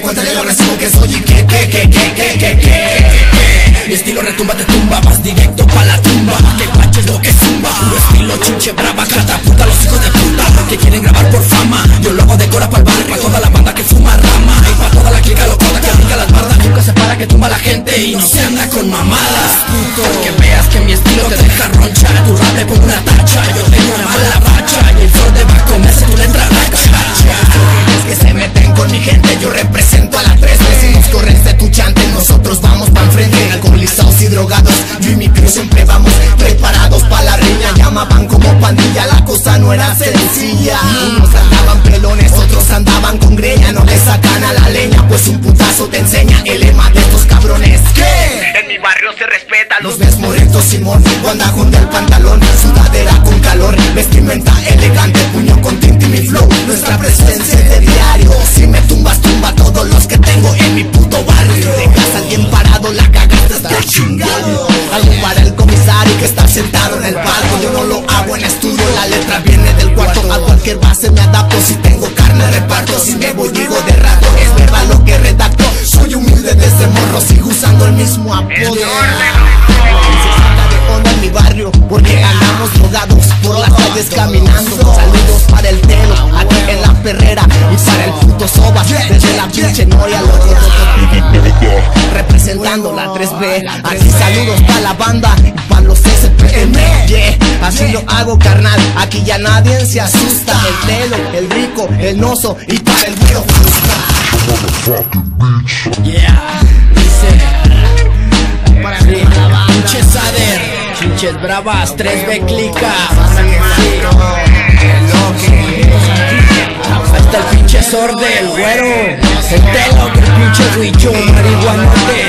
cuenta de lo agresivo que soy y que, que, que, que, que, que, que. Mi estilo retumba, te tumba, vas directo pa' la tumba. Que guaches lo que zumba, puro estilo chinche brava, catapulta a los hijos de puta que quieren grabar por fama. Yo lo hago decora para el bar, pa' toda la banda que fuma rama. Y pa' toda la clica locota que brinca las bardas. Nunca se para que tumba la gente y no se anda con mamadas. Que veas que mi estilo te deja roncha. Tu rap le pongo una tacha, yo tengo una mala se respeta Los ves morritos Simón, guandajón del pantalón, sudadera con calor, vestimenta elegante, puño con tinte y mi flow, nuestra presencia es de diario. Si me tumbas, tumba todos los que tengo en mi puto barrio. Dejas a alguien parado, la cagaste está chingado. Algo para el comisario que está sentado en el palco. Yo no lo hago en estudio, la letra viene del cuarto. A cualquier base me adapto, si tengo carne reparto, si me barrio Porque andamos drogados por las calles caminando. Saludos para el telo, aquí en la perrera Y para el puto soba, desde la pinche noria loco, Representando la 3B Aquí saludos para la banda y para los SPM Yeah, así lo hago carnal Aquí ya nadie se asusta. El telo, el rico, el noso Y para el güero. Yeah, pinches bravas, 3B clica. Ahí está el pinche sorde, el güero, el telo, el pinche huicho, marihuanote.